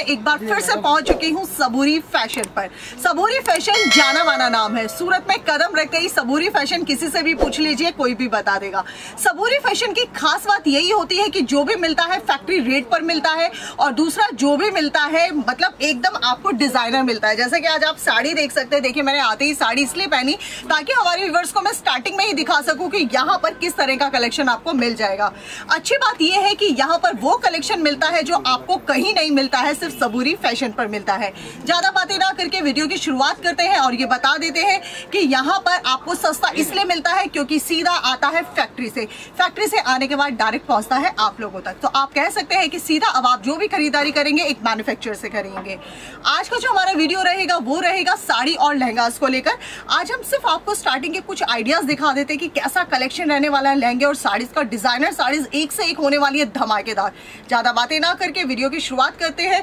मैं एक बार फिर से पहुँच चुकी हूँ सबूरी फ़ैशन पर। सबूरी फ़ैशन जाना माना नाम है। सूरत में कदम रख गई सबूरी फ़ैशन किसी से भी पूछ लीजिए, कोई भी बता देगा। सबूरी फ़ैशन की खास बात यही होती है कि जो भी मिलता है, फैक्ट्री रेट पर मिलता है और दूसरा जो भी मिलता है मतलब एकदम आपको डिज़ाइनर मिलता है। जैसे कि आज आप साड़ी देख सकते हैं। देखिए, मैंने आते ही साड़ी इसलिए पहनी ताकि हमारे व्यूवर्स को मैं स्टार्टिंग में ही दिखा सकूँ की यहाँ पर किस तरह का कलेक्शन आपको मिल जाएगा। अच्छी बात यह है कि यहाँ पर वो कलेक्शन मिलता है जो आपको कहीं नहीं मिलता है, सिर्फ़ सिर्फ़ सबूरी फ़ैशन पर मिलता है। ज़्यादा बातें ना करके वीडियो की शुरुआत करते हैं और ये बता देते हैं कि यहाँ पर आपको सस्ता इसलिए मिलता है क्योंकि सीधा आता है फैक्ट्री से। फैक्ट्री से आने के बाद डायरेक्ट पहुँचता है आप लोगों तक। तो आप कह सकते हैं कि सीधा अब आप जो भी खरीदारी करेंगे, एक मैन्युफैक्चर से करेंगे। आज का जो हमारा वीडियो रहेगा, वो रहेगा साड़ी और लहंगाज को लेकर। आज हम सिर्फ़ आपको स्टार्टिंग के कुछ आइडियाज़ दिखा देते हैं कि कैसा कलेक्शन रहने वाला है, लहंगे और साड़ीज का। डिज़ाइनर साड़ीज एक से एक होने वाली है धमाकेदार। ज़्यादा बातें ना करके वीडियो की शुरुआत करते हैं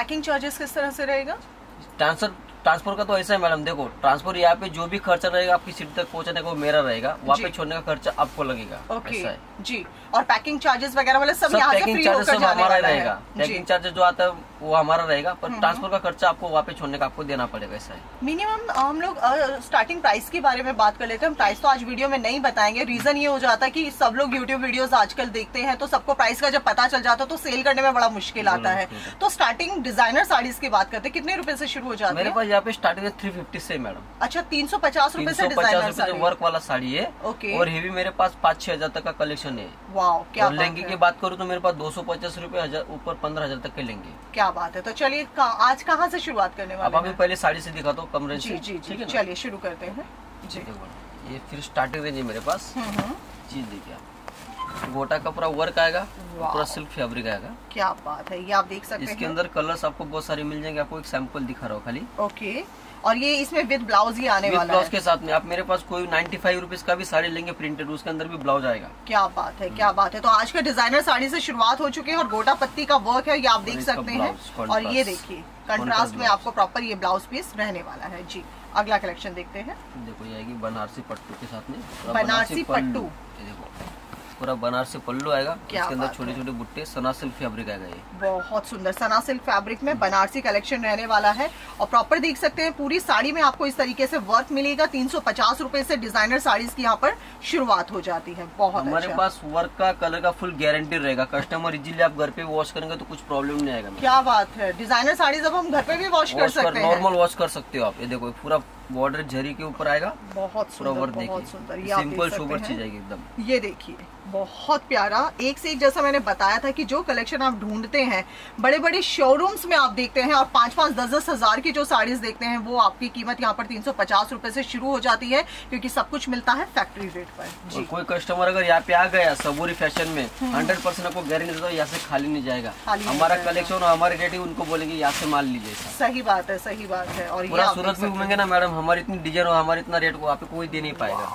पैकिंग चार्जेस किस तरह से रहेगा? ट्रांसफ़र ट्रांसपोर्ट का तो ऐसा है मैडम देखो ट्रांसपोर्ट यहाँ पे जो भी खर्चा रहेगा आपकी सीट तक पहुँचाने का वो मेरा रहेगा वहाँ पे छोड़ने का खर्चा आपको लगेगा ओके जी। और पैकिंग चार्जेस वगैरह वाले सब सब यहाँ पैकिंग चार्जेस सब हमारा रहेगा। पैकिंग चार्जेस जो आता है वो हमारा रहेगा पर ट्रांसपोर्ट का खर्चा आपको वहाँ पे छोड़ने का आपको देना पड़ेगा ऐसा है। मिनिमम हम लोग स्टार्टिंग प्राइस के बारे में बात कर लेते हैं। हम प्राइस तो आज वीडियो में नहीं बताएँगे। रीजन ये हो जाता है कि सब लोग यूट्यूब वीडियोस आजकल देखते हैं तो सबको प्राइस का जब पता चल जाता है तो सेल करने में बड़ा मुश्किल आता है। तो स्टार्टिंग डिज़ाइनर साड़ीज की बात करते हैं। कितने रुपए से शुरू हो जाती है? यहाँ पे स्टार्टिंग है थ्री फिफ्टी से मैडम अच्छा तीन सौ पचास रूपए से पचास रूपए वर्क वाला साड़ी है ओके। और हेवी मेरे पास पाँच छह हज़ार तक का कलेक्शन है। वाओ क्या और लहंगे की बात करूँ तो मेरे पास दो सौ पचास रूपए ऊपर पंद्रह हज़ार तक के लेंगे क्या बात है। तो चलिए आज कहाँ से शुरुआत करने अब वाले अभी हैं? पहले साड़ी से दिखाता हूँ कम रेंज जी जी ठीक है चलिए शुरू करते हैं। जी। ये फिर स्टार्टिंग रेंज है मेरे पास। हम्म, हम्म। चीज़ देखिए आप। गोटा का पूरा वर्क आएगा पूरा सिल्क फैब्रिक आएगा। क्या बात है ये आप देख सकते इसके हैं। अंदर कलर्स आपको बहुत सारे मिल जाएँगे आपको एक सैंपल दिखा रहा हूँ खाली। ओके और ये इसमें विद ब्लाउज ही आने वाला ब्लाउज के साथ में आप मेरे पास कोई नाइन्टी फाइव रुपीज़ का भी साड़ी लेंगे प्रिंटेड उसके अंदर भी ब्लाउज आएगा। क्या बात है क्या बात है। तो आज के डिज़ाइनर साड़ी से शुरुआत हो चुकी है और गोटा पत्ती का वर्क है ये आप देख सकते हैं। और ये देखिए कंट्रास्ट में आपको प्रॉपर ये ब्लाउज पीस रहने वाला है। जी अगला कलेक्शन देखते हैं। देखो ये आएगी बनारसी पट्टू के साथ में। बनारसी पट्टू। देखो। पूरा बनारसी पल्लू आएगा। इसके अंदर छोटे छोटे बुट्टे सना सिल्क फैब्रिक आएगा ये। बहुत सुंदर। सना सिल्क फैब्रिक में बनारसी कलेक्शन रहने वाला है। और प्रॉपर देख सकते हैं पूरी साड़ी में आपको इस तरीके से वर्क मिलेगा। तीन सौ से डिज़ाइनर साड़ीज की यहाँ पर शुरुआत हो जाती है। बहुत हमारे अच्छा। पास वर्क का कलर का फुल गारंटी रहेगा। कस्टमर इजीली आप घर पे वॉश करेंगे तो कुछ प्रॉब्लम नहीं आएगा। क्या बात है। डिज़ाइनर साड़ीज अब हम घर पे भी वॉश कर सकते हैं। नॉर्मल वॉश कर सकते हो आप। ये देखो पूरा बॉर्डर झरी के ऊपर आएगा बहुत सुंदर बहुत सुंदर ये सिंपल सोबर चीज़ आएगी एकदम। ये देखिए बहुत प्यारा। एक से एक जैसा मैंने बताया था कि जो कलेक्शन आप ढूंढते हैं बड़े बड़े शोरूम्स में आप देखते हैं और पाँच पाँच दस दस हज़ार की जो साड़ीज देखते हैं वो आपकी कीमत यहाँ पर तीन सौ पचास रूपए से शुरू हो जाती है क्योंकि सब कुछ मिलता है फैक्ट्री रेट पर। और जी। कोई कस्टमर अगर यहाँ पे आ गया सबूरी फ़ैशन में हंड्रेड परसेंट आपको गारंटी देता हूँ यहाँ से खाली नहीं जाएगा। हम्म। हमारा कलेक्शन और हमारे रेट उनको बोलेंगे यहाँ से माल लीजिए सही बात है सही बात है। और सूरत में घूमेंगे ना मैडम हमारी इतनी डिज़ाइन और हमारे इतना रेट को आप कोई दे नहीं पाएगा।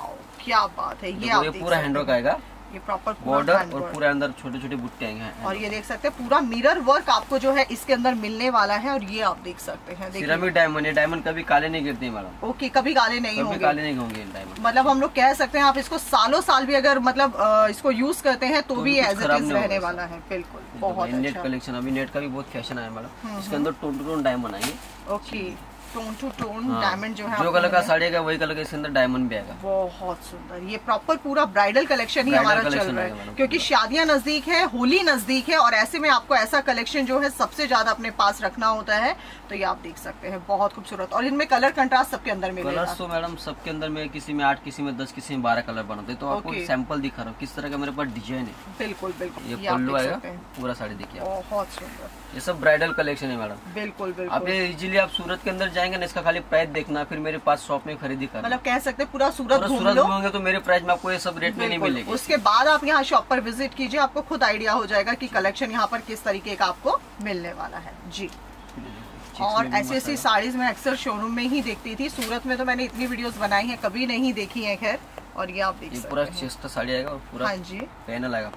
क्या बात है ये ये पूरा हैंडवर्क आएगा। ये प्रॉपर बॉर्डर और पूरा अंदर छोटे छोटे बुट्टे आएँगे और ये देख सकते हैं पूरा मिरर वर्क आपको जो है इसके अंदर मिलने वाला है और ये आप देख सकते हैं सिरामिक डायमंड है डायमंड कभी काले नहीं गिरते मैडम ओके कभी काले नहीं होंगे। काले नहीं होंगे डायमंड मतलब हम लोग कह सकते हैं आप इसको सालों साल भी अगर मतलब इसको यूज़ करते हैं तो, तो भी एज इट इज़ रहने वाला है बिल्कुल बहुत नेट अच्छा। कलेक्शन अभी नेट का भी बहुत फ़ैशन आया मैडम इसके अंदर टोन टू टोन डायमंड आएँगे। ओके। टोन टू टोन हाँ। डायमंड जो है जो कलर का है। साड़ी का वही कलर का इसके अंदर डायमंड भी आएगा। बहुत सुंदर। ये प्रॉपर पूरा ब्राइडल कलेक्शन ही हमारा चल रहा है। है क्योंकि शादियाँ नज़दीक है होली नज़दीक है और ऐसे में आपको ऐसा कलेक्शन जो है सबसे ज़्यादा अपने पास रखना होता है। तो ये आप देख सकते हैं बहुत खूबसूरत। और इनमें कलर कंट्रास्ट सबके अंदर में कलर्स तो मैडम सबके अंदर में किसी में आठ किसी में दस किसी में बारह कलर बनाते हैं। तो आपको सैंपल दिखा रहा हूँ किस तरह का मेरे पास डिज़ाइन है। बिल्कुल बिल्कुल। ये ये पल्लू आएगा पूरा साड़ी देखिए बहुत सुंदर। ये सब ब्राइडल कलेक्शन है मैडम। बिल्कुल आप बिल्कुल। ये इजीली आप सूरत के अंदर जाएँगे ना इसका खाली प्राइस देखना फिर मेरे पास शॉप में खरीदी करना। मतलब कह सकते हैं पूरा सूरत सूरत घूमेंगे तो मेरे प्राइस में आपको ये सब रेट में नहीं। मिलेगी। उसके बाद आप यहाँ शॉप पर विज़िट कीजिए आपको खुद आइडिया हो जाएगा की कलेक्शन यहाँ पर किस तरीके का आपको मिलने वाला है। जी। और ऐसी ऐसी साड़ीज मैं अक्सर शोरूम में ही देखती थी। सूरत में तो मैंने इतनी वीडियोस बनाई हैं कभी नहीं देखी हैं खैर। और ये आप देख पूरा सकते हैं। चेस्ट का साड़ी आएगा और पूरा हाँ जी। पैनल आएगा।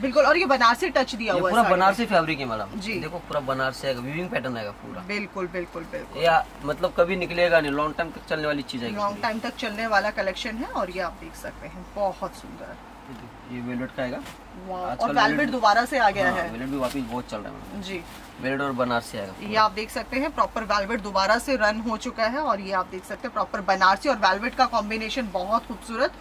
बिल्कुल और ये बनारसी टच दिया हुआ पूरा है बनारसी फैब्रिक है मैडम। जी। देखो पूरा बनारसी आएगा विविंग पैटर्न आएगा पूरा। बिल्कुल बिल्कुल बिल्कुल। ये मतलब कभी निकलेगा नहीं लॉन्ग टाइम तक चलने वाली चीज़ आएगी लॉन्ग टाइम तक चलने वाला कलेक्शन है और ये आप देख सकते हैं बहुत सुंदर। ये ये वेलवेट का आएगा। और वेलवेट दोबारा से आ गया हाँ, है। वेलवेट भी वापिस बहुत चल रहा है जी। वेलवेट और बनारसी आएगा ये आप देख सकते हैं प्रॉपर वेलवेट दोबारा से रन हो चुका है और ये आप देख सकते हैं प्रॉपर बनारसी और वेलवेट का कॉम्बिनेशन बहुत खूबसूरत।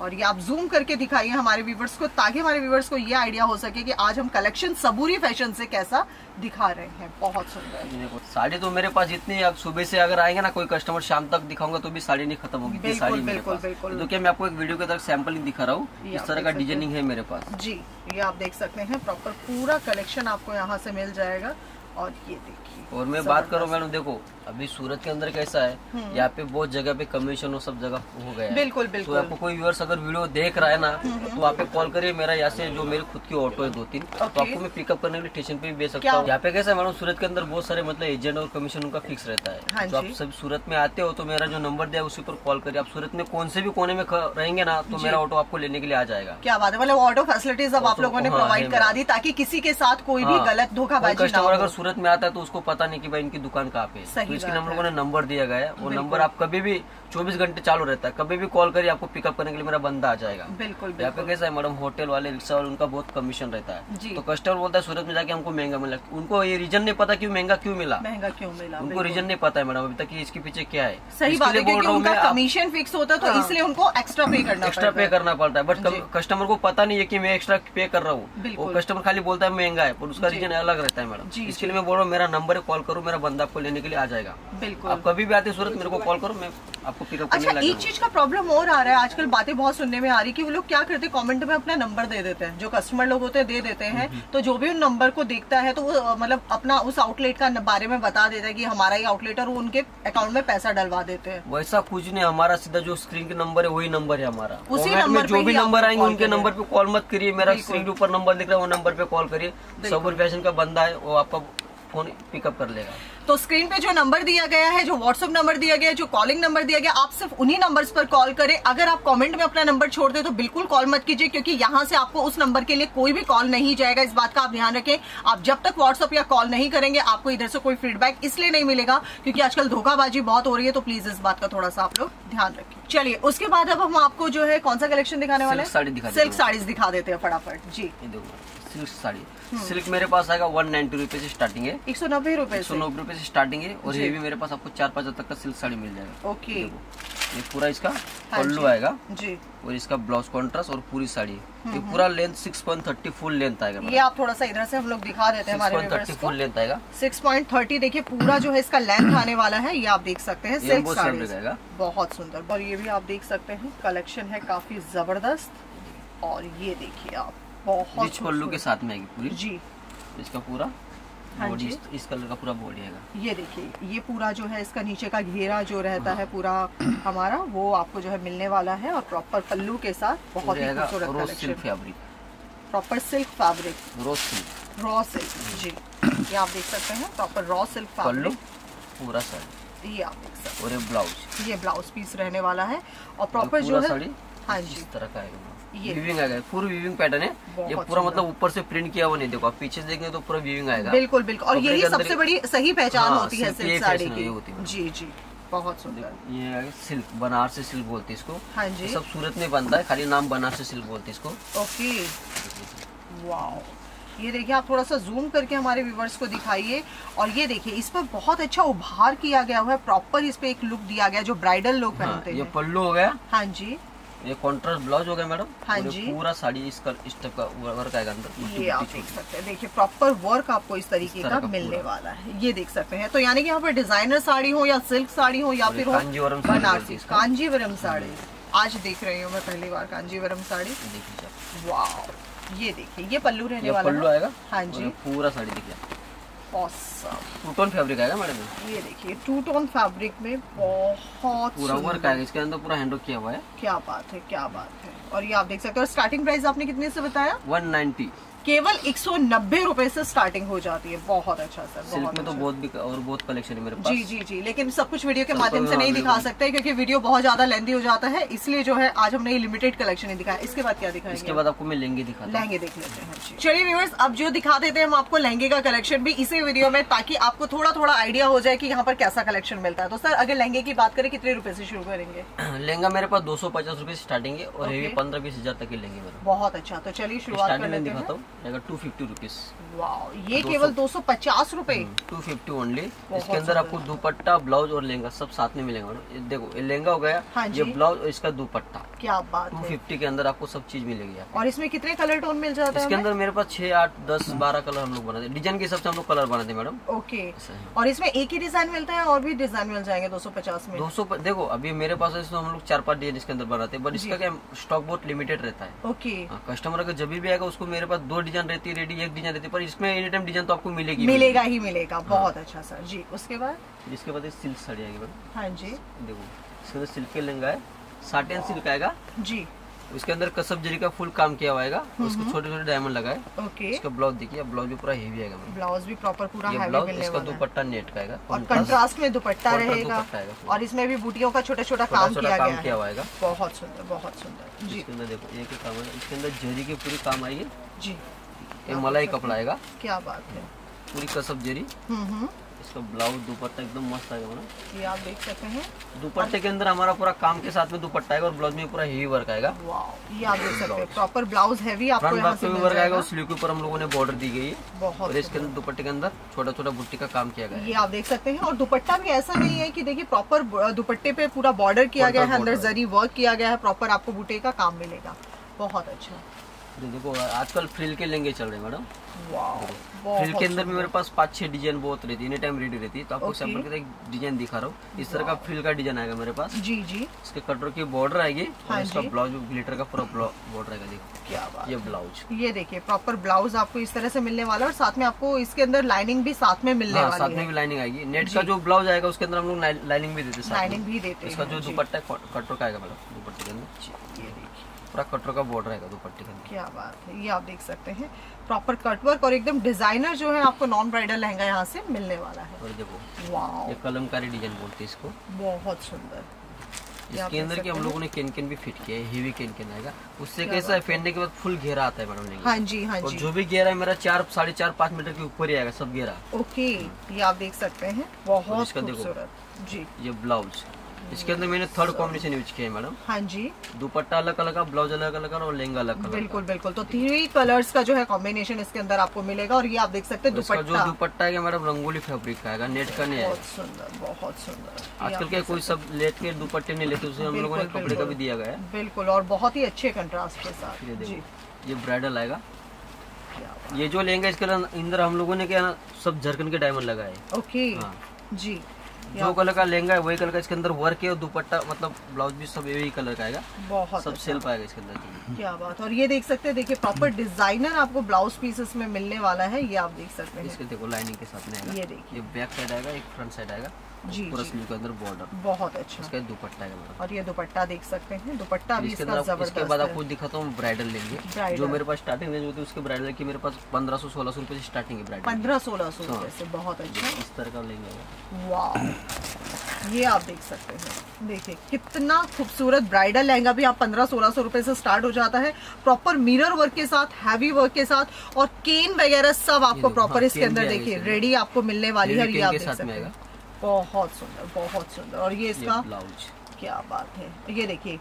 और ये आप जूम करके दिखाइए हमारे व्यूवर्स को ताकि हमारे व्यूवर्स को ये आइडिया हो सके कि आज हम कलेक्शन सबूरी फ़ैशन से कैसा दिखा रहे हैं। बहुत सुंदर। साड़ी तो मेरे पास जितनी अब सुबह से अगर आएँगे ना कोई कस्टमर शाम तक दिखाऊँगा तो भी साड़ी नहीं खत्म होगी बिल्कुल, साड़ी बिल्कुल, बिल्कुल। तो क्या मैं आपको एक वीडियो के तक सैंपल दिखा रहा हूँ। इस तरह का डिज़ाइनिंग है। मेरे पास। जी ये आप देख सकते हैं प्रॉपर पूरा कलेक्शन आपको यहाँ से मिल जाएगा। और ये देखिए और मैं बात करूँ। मैडम देखो अभी सूरत के अंदर कैसा है यहाँ पे बहुत जगह पे कमीशन और सब जगह हो गया है। बिल्कुल तो आपको कोई व्यूअर्स अगर वीडियो देख रहा है ना तो आप पे कॉल करिए मेरा यहाँ से जो मेरी खुद की ऑटो है दो तीन तो आपको मैं पिकअप करने के लिए स्टेशन पे भी भेज सकता हूँ। यहाँ पे कैसा है मैडम सूरत के अंदर बहुत सारे मतलब एजेंट और कमीशन उनका फिक्स रहता हाँ। है तो आप सब सूरत में आते हो तो मेरा जो नंबर दिया है उसी पर कॉल करिए। आप सूरत में कौन से भी कोने में रहेंगे ना तो मेरा ऑटो आपको लेने के लिए आ जाएगा। क्या बात है मतलब ऑटो फैसिलिटीज़ अब आप लोगों ने हाँ, प्रोवाइड करा दी ताकि किसी के साथ कोई भी हाँ, गलत धोखाबाजी कोई ना कस्टमर अगर हो सूरत में आता है तो उसको पता नहीं कि भाई इनकी दुकान कहाँ पे है। तो इसके हम लोगों ने नंबर दिया गया है। वो नंबर आप कभी भी 24 घंटे चालू रहता है। कभी भी कॉल करिए आपको पिकअप करने के लिए मेरा बंदा आ जाएगा। बिल्कुल यहाँ पे कैसा है मैडम होटल वाले रिक्शा वाले उनका बहुत कमीशन रहता है। तो कस्टमर बोलता है सूरत में जाके हमको महँगा मिला। उनको ये रीजन नहीं पता क्यों महँगा क्यों मिला। महँगा क्यों मिला उनको रीजन नहीं पता है मैडम अभी तक कि इसके पीछे क्या है। सही बात है बोल क्योंकि रहा हूँ उनका कमीशन फिक्स होता है तो हाँ। इसलिए उनको एक्स्ट्रा पे करना एक्स्ट्रा पे। करना पड़ता है। बट कस्टमर को पता नहीं है की मैं एक्स्ट्रा पे कर रहा हूँ। वो कस्टमर खाली बोलता है महँगा है। पर उसका रीजन अलग रहता है मैडम। इसके। लिए मैं बोल रहा हूँ मेरा नंबर है कॉल करो मेरा बंदा आपको लेने के लिए आ जाएगा। बिल्कुल। आप कभी भी आते सूरत मेरे को कॉल करो मैं आपको पिकअप अच्छा एक चीज़ का प्रॉब्लम और आ रहा है आजकल बातें बहुत सुनने में आ रही कि वो लोग क्या करते हैं कमेंट में अपना नंबर दे देते हैं। जो कस्टमर लोग होते हैं दे देते हैं। तो जो भी उन नंबर को देखता है तो वो मतलब अपना उस आउटलेट का बारे में बता देता है कि हमारा ये आउटलेट है और वो उनके अकाउंट में पैसा डलवा देते हैं। वैसा कुछ नहीं हमारा सीधा जो स्क्रीन के नंबर है वही नंबर है हमारा। उसी नंबर जो भी नंबर आएँगे उनके नंबर पे कॉल मत करिए। मेरा स्क्रीन के ऊपर नंबर दिख रहा है वो नंबर पे कॉल करिए। सबुर फ़ैशन का बंदा है वो आपका फ़ोन पिकअप कर लेगा। तो स्क्रीन पे जो नंबर दिया गया है जो व्हाट्सअप नंबर दिया गया है जो कॉलिंग नंबर दिया गया आप सिर्फ़ उन्हीं नंबर्स पर कॉल करें। अगर आप कमेंट में अपना नंबर छोड़ दे तो बिल्कुल कॉल मत कीजिए क्योंकि यहाँ से आपको उस नंबर के लिए कोई भी कॉल नहीं जाएगा। इस बात का आप ध्यान रखें। आप जब तक व्हाट्सअप या कॉल नहीं करेंगे आपको इधर से कोई फीडबैक इसलिए नहीं मिलेगा क्योंकि आजकल धोखाबाजी बहुत हो रही है। तो प्लीज़ इस बात का थोड़ा सा आप लोग ध्यान रखें। चलिए उसके बाद अब हम आपको जो है कौन सा कलेक्शन दिखाने वाले सिल्क साड़ी दिखा सिल्क देता हूँ। साड़ीज दिखा देते हैं फटाफट। जी। सिल्क साड़ी हम्म। सिल्क मेरे पास आएगा वन नाइन्टी रुपए से स्टार्टिंग है। एक सौ नब्बे रुपए एक सौ नब्बे रुपए से स्टार्टिंग है और। ये भी मेरे पास आपको चार पाँच हज़ार तक का सिल्क साड़ी मिल जाएगा। ओके। ये पूरा इसका हाँ पल्लू आएगा। जी। और इसका ब्लाउज कॉन्ट्रास्ट और पूरी साड़ी ये पूरा length six point thirty full length आएगा हम्म। ये आप थोड़ा सा इधर से हम लोग दिखा देते हैं सिक्स हमारे पॉइंट थर्टी फुल लेंथ आएगा। 6.30 देखिए पूरा जो है इसका लेंथ आने वाला है ये आप देख सकते हैं सिल्क साड़ी बहुत सुंदर। और ये भी आप देख सकते हैं कलेक्शन है काफ़ी ज़बरदस्त। और ये देखिए आप। बहुत पल्लू के साथ में आएगी पूरी? जी। इसका पूरा? हाँ बॉडी इस, इस कलर का पूरा बॉडी आएगा ये देखिए ये पूरा जो है इसका नीचे का घेरा जो रहता हाँ। है पूरा हमारा वो आपको जो है मिलने वाला है और प्रॉपर पल्लू के साथ बहुत ही खूबसूरत rose silk fabric proper silk fabric rose silk raw silk जी। ये आप देख सकते हैं प्रॉपर रॉ सिल्क फैब्रिक पूरा साड़ी। ये आप देख सकते और ये ब्लाउज। ये ब्लाउज पीस रहने वाला है। और प्रॉपर जो है हाँ जी। इस तरह का। वीविंग आएगा पूरा वीविंग पैटर्न है। ये पूरा मतलब ऊपर से प्रिंट किया हुआ नहीं देखो आप पीछे से देखेंगे तो पूरा वीविंग आएगा। बिल्कुल बिल्कुल। और यही सबसे बड़ी सही पहचान हाँ, होती है सिल्क साड़ी की। होती है। जी जी। बहुत सुंदर। ये सिल्क बनारसी सिल्क बोलते हैं इसको। हाँ जी। सब सूरत में बनता है खाली नाम बनारसी सिल्क बोलते हैं इसको। ओके। वाओ। ये देखिए आप थोड़ा सा जूम करके हमारे व्यूवर्स को दिखाइए। और ये देखिए इस पर बहुत अच्छा उभार किया गया हुआ है। प्रॉपर इस पे एक लुक दिया गया जो ब्राइडल लोग हाँ, पहनते ये हैं। पल्लू हो गया। हाँ जी। ये कॉन्ट्रास्ट ब्लाउज हो गया मैडम हाँ जी। पूरा साड़ी इस कर इस टाइप का वर्क आएगा अंदर ये आप देख सकते हैं। देखिए प्रॉपर वर्क आपको इस तरीके इस का का मिलने वाला है। ये देख सकते हैं। तो यानी कि यहाँ पर डिज़ाइनर साड़ी हो या सिल्क साड़ी हो या फिर हो कांजीवरम साड़ी बनारसी कांजीवरम साड़ी। आज देख रही हूँ मैं पहली बार कांजीवरम साड़ी। देखिए वाह ये देखिए ये पल्लू रहने वाला पल्लू आएगा। हाँ जी। पूरा साड़ी देखिए. टू टोन फैब्रिक आएगा मैडम? ये। देखिए टू टोन फैब्रिक में बहुत पूरा वर्क आएगा इसके अंदर पूरा हैंडवर्क किया हुआ है। क्या बात है क्या बात है। और ये आप देख सकते हो स्टार्टिंग प्राइस आपने कितने से बताया? 190 केवल एक सौ नब्बे रूपए से स्टार्टिंग हो जाती है। बहुत अच्छा सर बहुत में तो अच्छा। बहुत भी और बहुत कलेक्शन है मेरे पास। जी जी जी लेकिन सब कुछ वीडियो के माध्यम से नहीं available दिखा है। सकते क्योंकि वीडियो बहुत ज़्यादा लेंदी हो जाता है। इसलिए जो है आज हमने ये लिमिटेड कलेक्शन ही दिखाया। इसके बाद क्या दिखाएँगे? इसके बाद आपको मैं लेंगे दिखाता हूँ। लहंगे देख लेते हैं चलिए व्यूअर्स अब जो दिखा देते हैं हम आपको लहंगे का कलेक्शन भी इसी वीडियो में ताकि आपको थोड़ा थोड़ा आइडिया हो जाए की यहाँ पर कैसा कलेक्शन मिलता है। तो सर अगर लहंगे की बात करें कितने रुपये से शुरू करेंगे? लहंगा मेरे पास दो सौ पचास रूपए स्टार्टिंग है और. पंद्रह बीस हज़ार तक के लेंगे बहुत अच्छा तो चलिए शुरुआत कर लेते दिखाता हैं हूँ। रहेगा टू फिफ्टी रुपीज़ ये केवल दो सौ पचास रूपए। टू फिफ्टी ओनली इसके अंदर आपको दुपट्टा ब्लाउज और लहंगा सब साथ में मिलेगा। देखो ये लहंगा हो गया हाँ ये ब्लाउज और इसका दुपट्टा। क्या बात टू फिफ्टी के अंदर आपको सब चीज़ मिलेगी और इसमें कितने कलर टोन मिल जाता है इसके अंदर मेरे पास छह आठ दस बारह कलर हम लोग बनाते हैं। डिज़ाइन के हिसाब से हम लोग कलर बनाते हैं मैडम ओके और इसमें एक ही डिज़ाइन मिलता है और भी डिज़ाइन मिल जाएँगे 250 में? दो सौ देखो अभी मेरे पास है हम लोग चार पाँच डिज़ाइन इसके अंदर बनाते हैं। बट इसका स्टॉक बहुत लिमिटेड रहता है। ओके हाँ, कस्टमर अगर जब भी आएगा उसको मेरे पास दो डिज़ाइन रहती है रेडी एक डिज़ाइन रहती है पर इसमें एनी टाइम डिज़ाइन तो आपको मिलेगी मिलेगा ही मिलेगा बहुत अच्छा सर। जी उसके बाद? इसके बाद सिल्क साड़ी आएगी मैडम हाँ जी। देखो इसके अंदर सिल्क लहंगा है साटिन सिल्क आएगा। जी। उसके अंदर कसब जरी का फुल काम किया हुआ आएगा उसको छोटे छोटे डायमंड लगाए ओके। इसका ब्लाउज देखिए ब्लाउज भी पूरा हेवी आएगा ब्लाउज भी प्रॉपर पूरा ब्लाउज इसका दुपट्टा नेट का आएगा और कंट्रास्ट में दुपट्टा रहेगा। और इसमें भी बूटियों का छोटा छोटा काम किया काम किया हुआ बहुत सुंदर बहुत सुंदर। जी। इसके अंदर देखो एक काम है इसके अंदर जरी की पूरी काम आएगी। जी। ये मलाई कपड़ा आएगा। क्या बात है। पूरी कसब जरी। हम्म हम्म। इसका ब्लाउज दुपट्टा एकदम मस्त आएगा मैडम ये आप देख सकते हैं। दुपट्टे के अंदर हमारा पूरा काम के साथ में दुपट्टा आएगा और ब्लाउज में पूरा हेवी वर्क आएगा। ये आप देख सकते हैं। प्रॉपर ब्लाउज हैवी आपको यहाँ से वर्क आएगा और स्लीव के ऊपर हम लोगों ने बॉर्डर दी गई है। बहुत और इसके अंदर दुपट्टे के अंदर छोटा छोटा बुट्टी का काम किया गया ये आप देख सकते हैं। और दुपट्टा भी ऐसा नहीं है की देखिए प्रॉपर दुपट्टे पे पूरा बॉर्डर किया गया है अंदर जरी वर्क किया गया है प्रॉपर आपको बूटे का काम मिलेगा। बहुत अच्छा। देखो आजकल फ्रिल के लहंगे चल रहे हैं मैडम। फ्रिल के अंदर भी मेरे पास पाँच छह डिज़ाइन बहुत रहती है एनी टाइम रेडी रहती है तो आपको सैंपल के एक डिज़ाइन दिखा रहा हूँ। इस तरह का फ्रिल का डिज़ाइन आएगा मेरे पास। जी जी। इसके कटोर की बॉर्डर आएगी हाँ और इसका ब्लाउज ग्लिटर का पूरा बॉर्डर आएगा देखो। क्या बात ये ब्लाउज ये देखिए प्रॉपर ब्लाउज आपको इस तरह से मिलने वाला है और साथ में आपको इसके अंदर लाइनिंग भी साथ में मिलने हाँ साथ में भी लाइनिंग आएगी। नेट का जो ब्लाउज आएगा उसके अंदर हम लोग लाइनिंग भी देते हैं लाइनिंग भी देते इसका जो दुपट्टा है कटोर का आएगा मतलब दुपट्टे के अंदर। पूरा कटोर का बॉर्डर आएगा दुपट्टे के। क्या बात है ये आप देख सकते हैं। प्रॉपर कटवर्क और एकदम डिज़ाइनर जो है आपको नॉन ब्राइडल लहंगा यहाँ से मिलने वाला है। और देखो वाह ये कलमकारी डिज़ाइन बोलते हैं इसको। बहुत सुंदर। इसके अंदर की हम। लोगों ने कैन कैन भी फिट किया है हेवी कैन कैन आएगा। उससे कैसा है पहनने के बाद फुल घेरा आता है मैडम हाँ जी हाँ और जी। जो भी घेरा है मेरा चार साढ़े चार पाँच मीटर के ऊपर ही आएगा सब घेरा। ओके ये आप देख सकते हैं। बहुत इसका देखो। खूबसूरत। जी। ये ब्लाउज इसके अंदर मैंने थर्ड कॉम्बिनेशन यूज़ किया है मैडम हाँ जी। दुपट्टा अलग अलग का ब्लाउज अलग अलग और लहंगा अलग बिल्कुल बिल्कुल। तो थ्री कलर्स का जो है कॉम्बिनेशन इसके अंदर आपको मिलेगा और ये आप देख सकते हैं जो दुपट्टा। है मैडम रंगोली फैब्रिक का आएगा नेट का नहीं बहुत सुंदर बहुत सुंदर। आजकल क्या कोई सब लेट के दुपट्टे नहीं लेते उसे हम लोगों ने कपड़े का भी दिया गया है। बिल्कुल और बहुत ही अच्छे कंट्रास्ट के साथ। ये ब्राइडल आएगा। ये जो लहंगा इसके अंदर हम लोगों ने क्या सब झरकन के डायमंड लगाए। हैं। ओके। हाँ। जी। जो कलर का लहंगा है वही कलर का इसके अंदर वर्क है और दुपट्टा मतलब ब्लाउज भी सब यही कलर का आएगा। बहुत सब अच्छा। सेल पाएगा इसके अंदर क्या बात। और ये देख सकते हैं देखिए प्रॉपर डिज़ाइनर आपको ब्लाउज पीसेस में मिलने वाला है ये आप देख सकते हैं। इसके देखो लाइनिंग के साथ में ये देखिए। बैक साइड आएगा एक फ्रंट साइड आएगा। जी पूरा स्लीव के अंदर बॉर्डर। बहुत अच्छा। इसका दुपट्टा मैडम और ये दुपट्टा देख सकते हैं। दुपट्टा भी इसका आप- इसके बाद आपको दिखाता हूँ ब्राइडल लेंगे। जो मेरे पास स्टार्टिंग रेंज होती है उसके ब्राइडल की मेरे पास पंद्रह सौ सोलह सौ रुपए स्टार्टिंग है ब्राइडल। पंद्रह सोलह सौ हाँ। रुपए से। बहुत अच्छा। इस तरह का लेंगे वाह। ये आप देख सकते हैं। देखिए कितना खूबसूरत ब्राइडल लहंगा भी आप पंद्रह सोलह सौ रुपए से स्टार्ट हो जाता है। प्रॉपर मिरर वर्क के साथ हैवी वर्क के साथ और केन वगैरह सब आपको प्रॉपर हाँ, इसके अंदर देखिए। रेडी आपको मिलने वाली है ये आप देख सकते हैं। बहुत सुंदर बहुत सुंदर और ये इसका ब्लाउज क्या बात है ये देखिए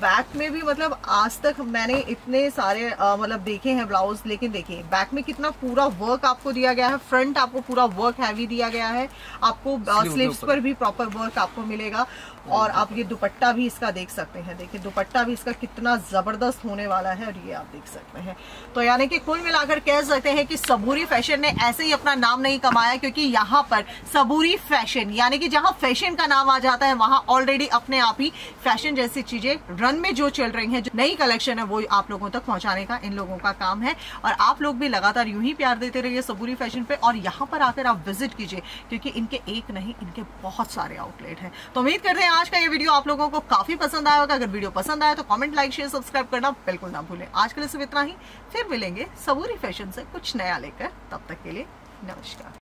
बैक में भी मतलब आज तक मैंने इतने सारे आ, मतलब देखे हैं ब्लाउज लेकिन देखिए बैक में कितना पूरा वर्क आपको दिया गया है फ्रंट आपको पूरा वर्क हैवी दिया गया है आपको स्लीव्स पर भी प्रॉपर वर्क आपको मिलेगा और आप ये दुपट्टा भी इसका देख सकते हैं देखिए दुपट्टा भी इसका कितना ज़बरदस्त होने वाला है और ये आप देख सकते हैं। तो यानी कि कुल मिलाकर कह सकते हैं कि सबूरी फ़ैशन ने ऐसे ही अपना नाम नहीं कमाया क्योंकि यहाँ पर सबूरी फ़ैशन यानी कि जहाँ फ़ैशन का नाम आ जाता है वहाँ ऑलरेडी अपने आप ही फ़ैशन जैसी चीज़ें रन में जो चल रही है, जो नई कलेक्शन है, वो आप लोगों तक पहुँचाने का, इन लोगों का काम है। और आप लोग भी लगातार यूँ ही प्यार देते रहिए सबूरी फ़ैशन पे। और यहाँ पर आकर आप विज़िट कीजिए, क्योंकि इनके एक नहीं, इनके बहुत सारे आउटलेट हैं। तो उम्मीद करते हैं आज का ये वीडियो आप लोगों को काफ़ी पसंद आया होगा। अगर वीडियो पसंद आया तो कॉमेंट लाइक शेयर सब्सक्राइब करना बिल्कुल ना भूलें। आज के लिए सिर्फ़ इतना ही। फिर मिलेंगे सबूरी फ़ैशन से कुछ नया लेकर। तब तक के लिए नमस्कार।